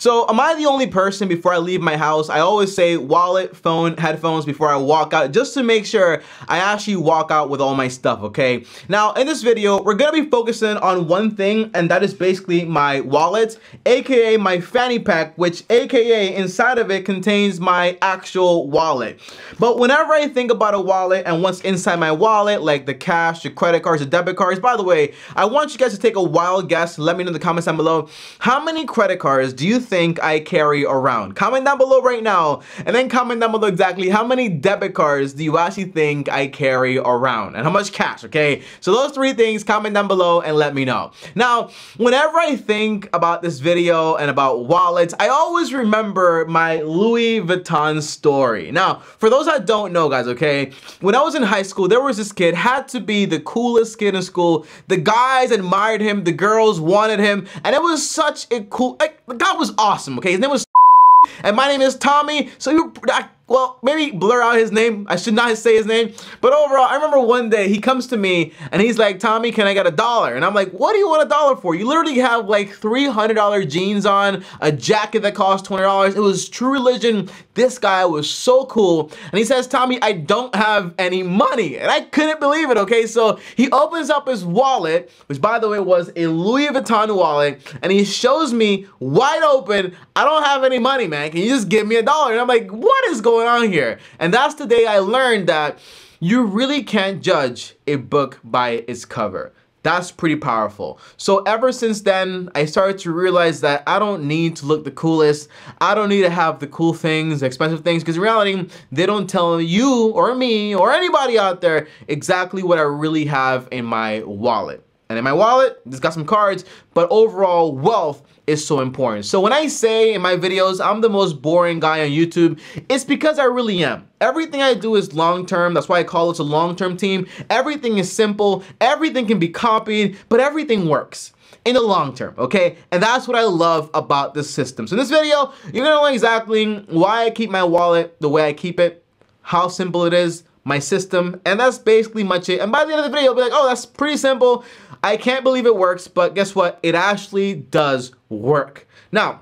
So am I the only person before I leave my house? I always say wallet, phone, headphones before I walk out just to make sure I actually walk out with all my stuff, okay? Now in this video, we're gonna be focusing on one thing and that is basically my wallet, aka my fanny pack, which aka inside of it contains my actual wallet. But whenever I think about a wallet and what's inside my wallet, like the cash, the credit cards, the debit cards, by the way, I want you guys to take a wild guess, let me know in the comments down below, how many credit cards do you think I carry around? Comment down below right now and then comment down below exactly how many debit cards do you actually think I carry around and how much cash, okay? So those three things, comment down below and let me know. Now, whenever I think about this video and about wallets, I always remember my Louis Vuitton story. Now, for those that don't know, guys, okay, when I was in high school, there was this kid, had to be the coolest kid in school. The guys admired him, the girls wanted him, and it was such a cool, like, the guy was awesome, okay? His name was and my name is Tommy. So you, I, well, maybe blur out his name. I should not say his name. But overall, I remember one day he comes to me and he's like, Tommy, can I get a dollar? And I'm like, what do you want a dollar for? You literally have like $300 jeans on, a jacket that costs $20. It was true religion. This guy was so cool. And he says, Tommy, I don't have any money. And I couldn't believe it, okay? So he opens up his wallet, which by the way was a Louis Vuitton wallet, and he shows me wide open, I don't have any money, man. Can you just give me a dollar? And I'm like, what is going on here? And that's the day I learned that you really can't judge a book by its cover. That's pretty powerful. So ever since then, I started to realize that I don't need to look the coolest. I don't need to have the cool things, expensive things, because in reality, they don't tell you or me or anybody out there exactly what I really have in my wallet. And in my wallet, it's got some cards, but overall wealth is so important. So when I say in my videos, I'm the most boring guy on YouTube, it's because I really am. Everything I do is long-term. That's why I call it a long-term team. Everything is simple. Everything can be copied, but everything works in the long term, okay? And that's what I love about this system. So in this video, you're gonna learn exactly why I keep my wallet the way I keep it, how simple it is, my system, and that's basically much it. And by the end of the video, you'll be like, oh, that's pretty simple. I can't believe it works, but guess what? It actually does work. Now,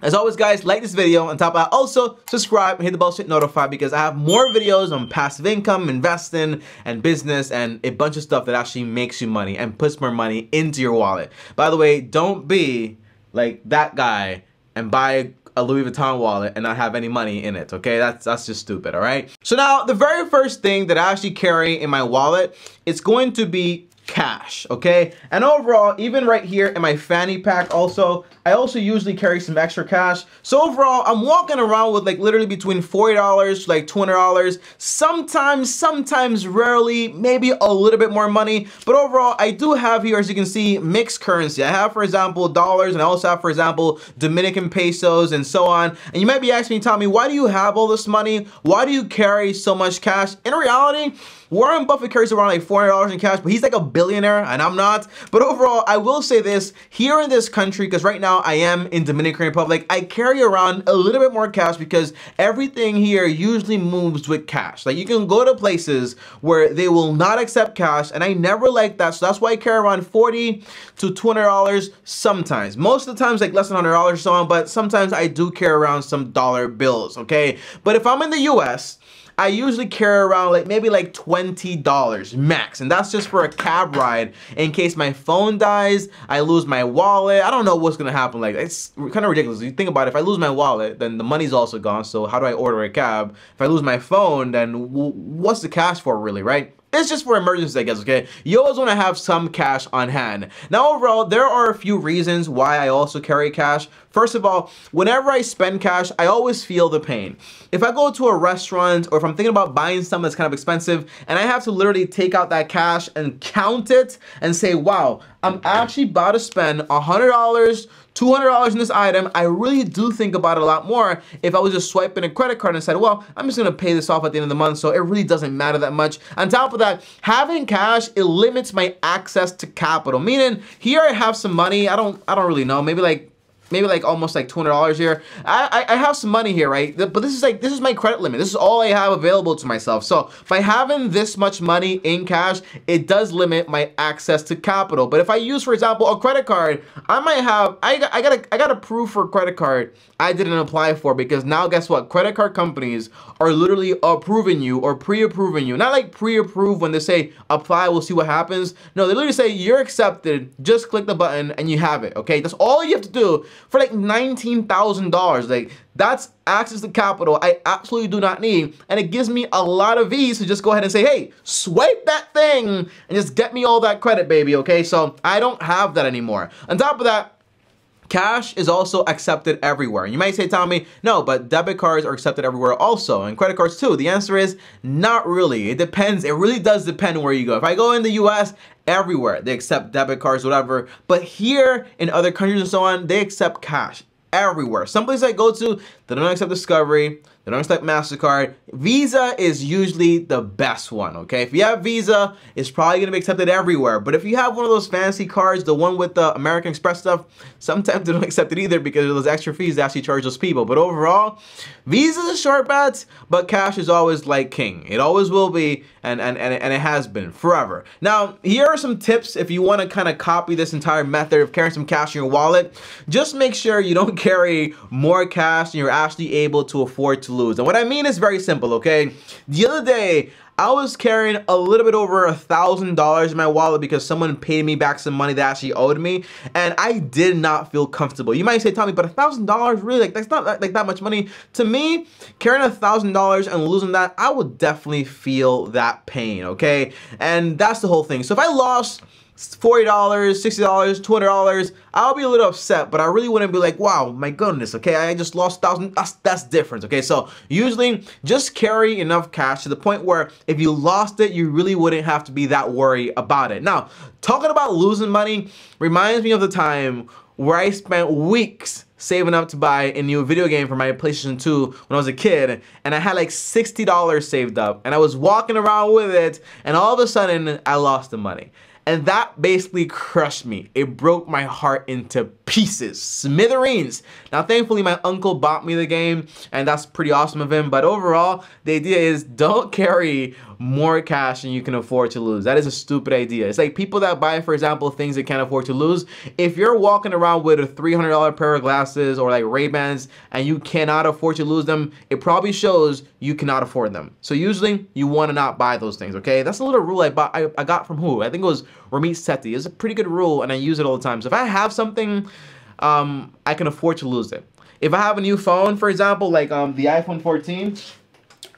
as always, guys, like this video. On top that, also subscribe and hit the bell to get notified because I have more videos on passive income, investing, and business, and a bunch of stuff that actually makes you money and puts more money into your wallet. By the way, don't be like that guy and buy a Louis Vuitton wallet and not have any money in it, okay? That's that's just stupid, all right? So now, the very first thing that I actually carry in my wallet, it's going to be cash, okay? And overall, even right here in my fanny pack also, I also usually carry some extra cash. So overall, I'm walking around with like literally between $40 to like $200. Sometimes, sometimes rarely, maybe a little bit more money. But overall, I do have here, as you can see, mixed currency. I have, for example, dollars and I also have, for example, Dominican pesos and so on. And you might be asking me, Tommy, why do you have all this money? Why do you carry so much cash? In reality, Warren Buffett carries around like $400 in cash, but he's like a billionaire and I'm not. But overall, I will say this, here in this country, because right now I am in Dominican Republic, I carry around a little bit more cash because everything here usually moves with cash. Like you can go to places where they will not accept cash and I never like that. So that's why I carry around 40 to $200 sometimes. Most of the times like less than $100 or so on, but sometimes I do carry around some dollar bills, okay? But if I'm in the US, I usually carry around like maybe like $20 max. And that's just for a cab ride in case my phone dies, I lose my wallet. I don't know what's gonna happen. Like it's kind of ridiculous. You think about it, if I lose my wallet, then the money's also gone. So how do I order a cab? If I lose my phone, then what's the cash for really, right? It's just for emergencies, I guess, okay? You always want to have some cash on hand. Now, overall, there are a few reasons why I also carry cash. First of all, whenever I spend cash, I always feel the pain. If I go to a restaurant or if I'm thinking about buying something that's kind of expensive and I have to literally take out that cash and count it and say, wow, I'm actually about to spend $100, $200 in this item, I really do think about it a lot more if I was just swiping a credit card and said, well, I'm just gonna pay this off at the end of the month, so it really doesn't matter that much. On top of that, having cash, it limits my access to capital. Meaning, here I have some money, I don't, I don't really know, maybe like maybe like almost like $200 here. I, I, I have some money here, right? But this is like, this is my credit limit. This is all I have available to myself. So by having this much money in cash, it does limit my access to capital. But if I use, for example, a credit card, I might have, I, I gotta, I gotta prove for a credit card I didn't apply for because now guess what? Credit card companies are literally approving you or pre-approving you. Not like pre-approve when they say apply, we'll see what happens. No, they literally say you're accepted, just click the button and you have it, okay? That's all you have to do for like $19,000. Like that's access to capital I absolutely do not need. And it gives me a lot of ease to just go ahead and say, hey, swipe that thing and just get me all that credit, baby, okay? So I don't have that anymore. On top of that, Cash is also accepted everywhere. You might say, Tommy, no, but debit cards are accepted everywhere also, and credit cards too. The answer is not really. It depends. It really does depend where you go. If I go in the US, everywhere they accept debit cards, whatever. But here in other countries and so on, they accept cash everywhere. Some places I go to, they don't accept Discover, they don't accept MasterCard. Visa is usually the best one, okay? If you have Visa, it's probably gonna be accepted everywhere. But if you have one of those fancy cards, the one with the American Express stuff, sometimes they don't accept it either because of those extra fees they actually charge those people. But overall, Visa is a short bet, but cash is always like king. It always will be, and, and, and, and it has been forever. Now, here are some tips if you wanna kind of copy this entire method of carrying some cash in your wallet. Just make sure you don't carry more cash than you're actually able to afford to lose. And what I mean is very simple, okay? The other day, I was carrying a little bit over a thousand dollars in my wallet because someone paid me back some money that actually owed me and I did not feel comfortable. You might say, Tommy, but a thousand dollars really like that's not like that much money. To me, carrying a thousand dollars and losing that, I would definitely feel that pain, okay? And that's the whole thing. So if I lost $40, $60, $200, I'll be a little upset, but I really wouldn't be like, wow, my goodness, okay, I just lost thousand, that's, that's different, okay? So usually just carry enough cash to the point where if you lost it, you really wouldn't have to be that worried about it. Now, talking about losing money reminds me of the time where I spent weeks saving up to buy a new video game for my PlayStation 2 when I was a kid and I had like $60 saved up and I was walking around with it and all of a sudden I lost the money. And that basically crushed me. It broke my heart into pieces, smithereens. Now, thankfully, my uncle bought me the game, and that's pretty awesome of him. But overall, the idea is don't carry more cash than you can afford to lose. That is a stupid idea. It's like people that buy, for example, things they can't afford to lose. If you're walking around with a $300 pair of glasses or like Ray-Bans and you cannot afford to lose them, it probably shows you cannot afford them. So usually you want to not buy those things, okay? That's a little rule I, bought, I, I got from who? I think it was Ramit Sethi. It's a pretty good rule and I use it all the time. So if I have something, um, I can afford to lose it. If I have a new phone, for example, like um, the iPhone 14,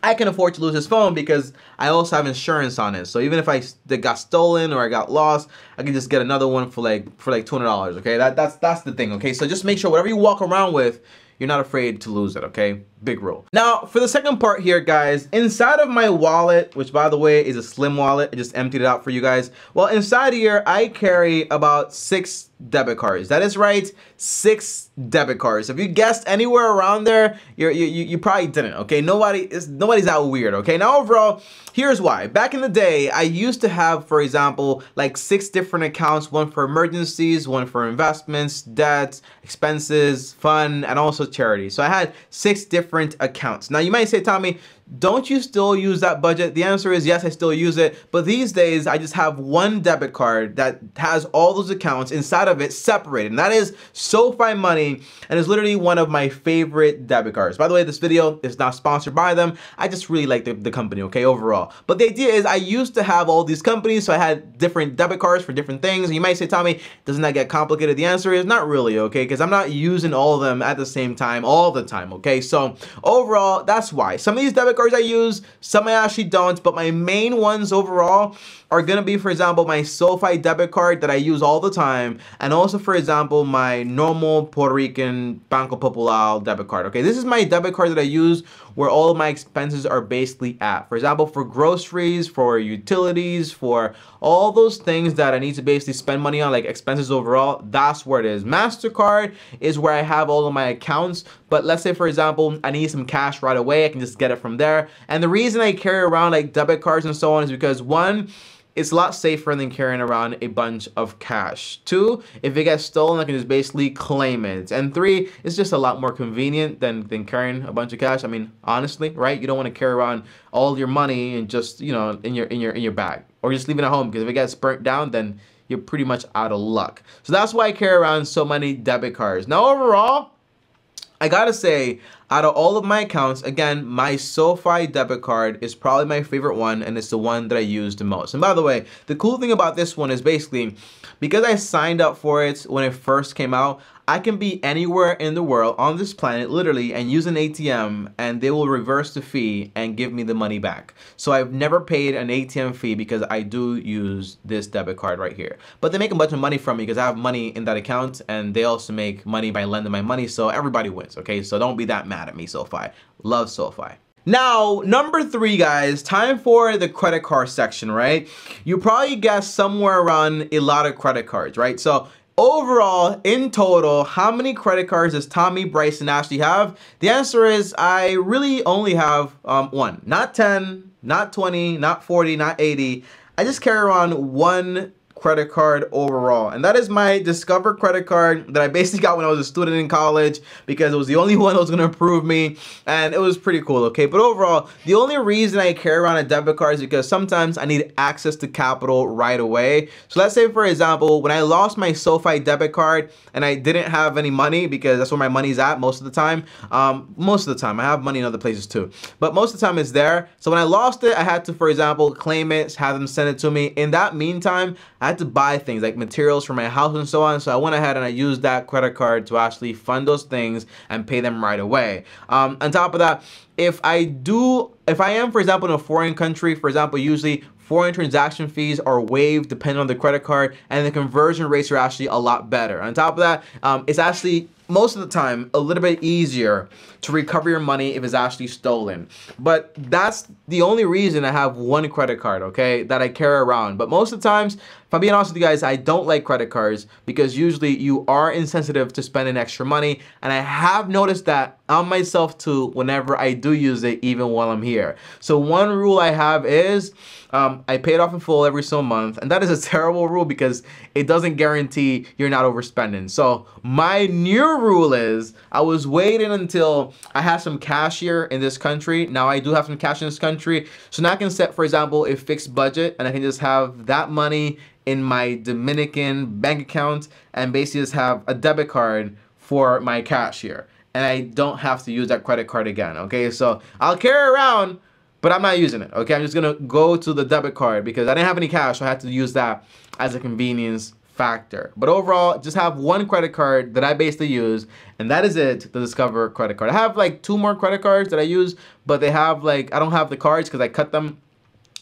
I can afford to lose this phone because I also have insurance on it. So even if I got stolen or I got lost, I can just get another one for like for like $200, okay? That that's that's the thing, okay? So just make sure whatever you walk around with, you're not afraid to lose it, okay? Big rule. Now, for the second part here, guys, inside of my wallet, which by the way is a slim wallet, I just emptied it out for you guys. Well, inside here, I carry about six debit cards. That is right, six debit cards. If you guessed anywhere around there, you you, you probably didn't, okay? Nobody is nobody's that weird, okay? Now, overall, here's why. Back in the day, I used to have, for example, like six different accounts, one for emergencies, one for investments, debts, expenses, fun, and also charity. So I had six different different accounts. Now you might say, Tommy, don't you still use that budget? The answer is yes, I still use it. But these days, I just have one debit card that has all those accounts inside of it separated. And that is SoFi Money and is literally one of my favorite debit cards. By the way, this video is not sponsored by them. I just really like the, the company, okay, overall. But the idea is I used to have all these companies, so I had different debit cards for different things. You might say, Tommy, doesn't that get complicated? The answer is not really, okay, because I'm not using all of them at the same time all the time, okay? So overall, that's why. Some of these debit cards I use, some I actually don't, but my main ones overall are gonna be, for example, my SoFi debit card that I use all the time, and also, for example, my normal Puerto Rican Banco Popular debit card. Okay, this is my debit card that I use where all of my expenses are basically at. For example, for groceries, for utilities, for all those things that I need to basically spend money on, like expenses overall, that's where it is. MasterCard is where I have all of my accounts, but let's say, for example, I need some cash right away, I can just get it from there. And the reason I carry around like debit cards and so on is because one, it's a lot safer than carrying around a bunch of cash. Two, if it gets stolen, I can just basically claim it. And three, it's just a lot more convenient than, than carrying a bunch of cash. I mean, honestly, right? You don't want to carry around all your money and just, you know, in your in your in your bag. Or just leave it at home because if it gets burnt down, then you're pretty much out of luck. So that's why I carry around so many debit cards. Now overall, I gotta say, out of all of my accounts, again, my SoFi debit card is probably my favorite one and it's the one that I use the most. And by the way, the cool thing about this one is basically, because I signed up for it when it first came out, I can be anywhere in the world on this planet, literally, and use an ATM and they will reverse the fee and give me the money back. So I've never paid an ATM fee because I do use this debit card right here. But they make a bunch of money from me because I have money in that account and they also make money by lending my money. So everybody wins, okay? So don't be that mad at me, SoFi. Love SoFi. Now, number three, guys, time for the credit card section, right? You probably guessed somewhere around a lot of credit cards, right? So Overall, in total, how many credit cards does Tommy, Bryson, Ashley have? The answer is I really only have um, one. Not 10, not 20, not 40, not 80. I just carry around one credit card overall. And that is my Discover credit card that I basically got when I was a student in college because it was the only one that was going to approve me. And it was pretty cool, okay? But overall, the only reason I carry around a debit card is because sometimes I need access to capital right away. So let's say, for example, when I lost my SoFi debit card and I didn't have any money because that's where my money's at most of the time. Um, most of the time. I have money in other places too. But most of the time it's there. So when I lost it, I had to, for example, claim it, have them send it to me. In that meantime, I had to buy things like materials for my house and so on. So I went ahead and I used that credit card to actually fund those things and pay them right away. Um, on top of that, if I do, if I am, for example, in a foreign country, for example, usually foreign transaction fees are waived depending on the credit card and the conversion rates are actually a lot better. On top of that, um, it's actually most of the time a little bit easier to recover your money if it's actually stolen. But that's the only reason I have one credit card, okay, that I carry around. But most of the times, if I'm being honest with you guys, I don't like credit cards because usually you are insensitive to spending extra money. And I have noticed that on myself too whenever I do use it, even while I'm here. So one rule I have is um, I pay it off in full every so month. And that is a terrible rule because it doesn't guarantee you're not overspending. So my new rule is I was waiting until I had some cash here in this country. Now I do have some cash in this country. So now I can set, for example, a fixed budget and I can just have that money in my Dominican bank account and basically just have a debit card for my cash here. And I don't have to use that credit card again, okay? So I'll carry around, but I'm not using it, okay? I'm just gonna go to the debit card because I didn't have any cash, so I had to use that as a convenience factor. But overall, just have one credit card that I basically use, and that is it, the Discover credit card. I have like two more credit cards that I use, but they have like, I don't have the cards because I cut them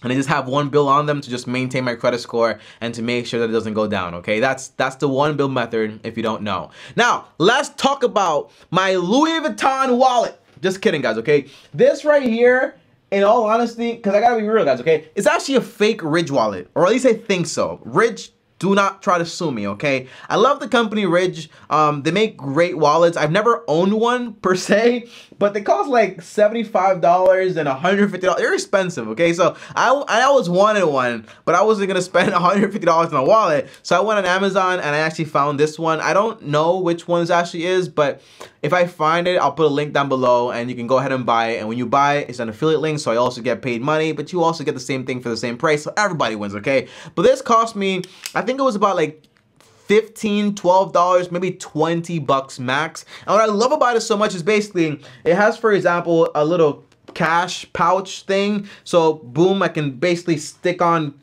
and I just have one bill on them to just maintain my credit score and to make sure that it doesn't go down, okay? That's that's the one bill method if you don't know. Now, let's talk about my Louis Vuitton wallet. Just kidding, guys, okay? This right here, in all honesty, because I gotta be real, guys, okay? It's actually a fake Ridge wallet, or at least I think so. Ridge do not try to sue me, okay? I love the company Ridge. Um, they make great wallets. I've never owned one per se, but they cost like $75 and $150. They're expensive, okay? So I, I always wanted one, but I wasn't gonna spend $150 on a wallet. So I went on Amazon and I actually found this one. I don't know which one this actually is, but if I find it, I'll put a link down below and you can go ahead and buy it. And when you buy it, it's an affiliate link, so I also get paid money, but you also get the same thing for the same price, so everybody wins, okay? But this cost me, I think it was about like 15 $12, maybe 20 bucks max. And what I love about it so much is basically, it has, for example, a little cash pouch thing. So boom, I can basically stick on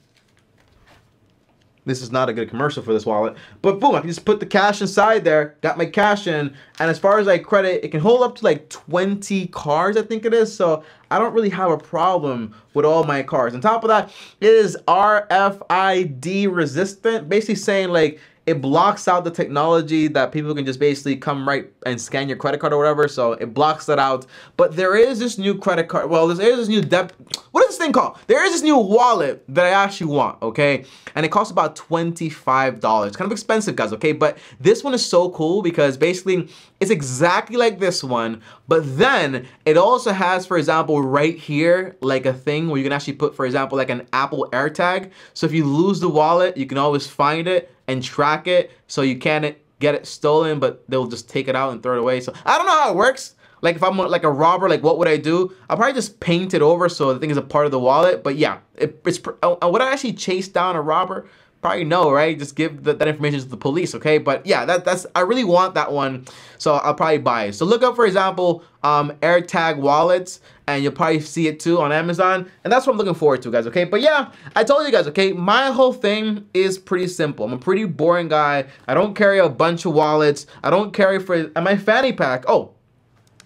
this is not a good commercial for this wallet. But boom, I can just put the cash inside there, got my cash in, and as far as like credit, it can hold up to like 20 cards, I think it is. So I don't really have a problem with all my cards. On top of that, it is RFID resistant, basically saying like, it blocks out the technology that people can just basically come right and scan your credit card or whatever. So it blocks that out. But there is this new credit card. Well, there is this new debit. What is this thing called? There is this new wallet that I actually want, okay? And it costs about $25. Kind of expensive, guys, okay? But this one is so cool because basically it's exactly like this one, but then it also has, for example, right here, like a thing where you can actually put, for example, like an Apple AirTag. So if you lose the wallet, you can always find it and track it so you can't get it stolen, but they'll just take it out and throw it away. So I don't know how it works. Like if I'm like a robber, like what would I do? I'll probably just paint it over so the thing is a part of the wallet. But yeah, it, it's uh, would I actually chase down a robber? Probably no, right? Just give the, that information to the police, okay? But yeah, that, that's I really want that one, so I'll probably buy it. So look up, for example, um, AirTag wallets, and you'll probably see it too on Amazon, and that's what I'm looking forward to, guys, okay? But yeah, I told you guys, okay, my whole thing is pretty simple. I'm a pretty boring guy. I don't carry a bunch of wallets. I don't carry for, and my fanny pack, oh,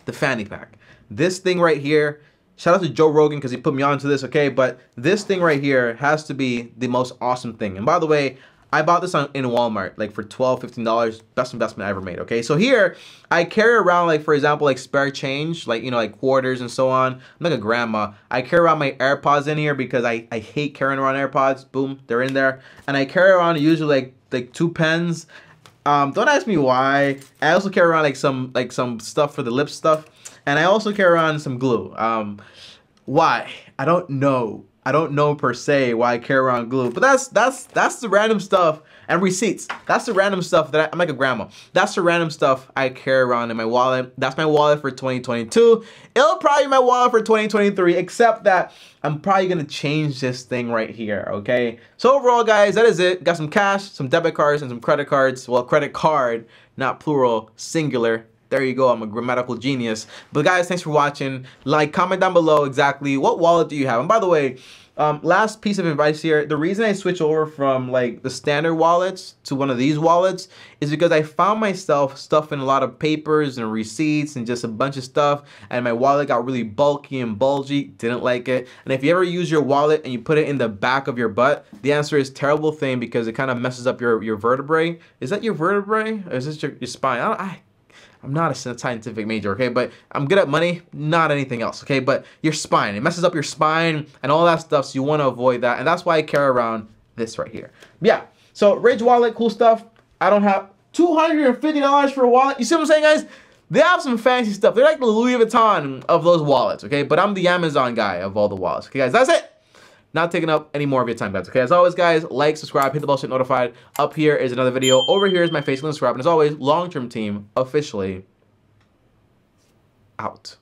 the fanny pack. This thing right here, shout out to Joe Rogan because he put me onto this, okay? But this thing right here has to be the most awesome thing. And by the way, I bought this on, in Walmart, like for $12, $15, best investment I ever made, okay? So here, I carry around, like, for example, like spare change, like, you know, like quarters and so on. I'm like a grandma. I carry around my AirPods in here because I, I hate carrying around AirPods. Boom, they're in there. And I carry around usually like, like two pens. Um, don't ask me why. I also carry around like some, like some stuff for the lip stuff. And I also carry around some glue. Um, why? I don't know. I don't know per se why I carry around glue, but that's that's that's the random stuff and receipts. That's the random stuff that I, am like a grandma. That's the random stuff I carry around in my wallet. That's my wallet for 2022. It'll probably be my wallet for 2023, except that I'm probably gonna change this thing right here. Okay. So overall, guys, that is it. Got some cash, some debit cards, and some credit cards. Well, credit card, not plural, singular there you go. I'm a grammatical genius. But guys, thanks for watching. Like, comment down below exactly what wallet do you have. And by the way, um, last piece of advice here. The reason I switch over from like the standard wallets to one of these wallets is because I found myself stuffing a lot of papers and receipts and just a bunch of stuff. And my wallet got really bulky and bulgy. Didn't like it. And if you ever use your wallet and you put it in the back of your butt, the answer is terrible thing because it kind of messes up your, your vertebrae. Is that your vertebrae? Or is this your, your spine? I, I I'm not a scientific major, okay? But I'm good at money, not anything else, okay? But your spine, it messes up your spine and all that stuff, so you want to avoid that. And that's why I carry around this right here. Yeah, so Ridge Wallet, cool stuff. I don't have $250 for a wallet. You see what I'm saying, guys? They have some fancy stuff. They're like the Louis Vuitton of those wallets, okay? But I'm the Amazon guy of all the wallets. Okay, guys, that's it. Not taking up any more of your time, guys. Okay, as always, guys, like, subscribe, hit the bell get notified. Up here is another video. Over here is my Facebook and subscribe. And as always, long-term team officially out.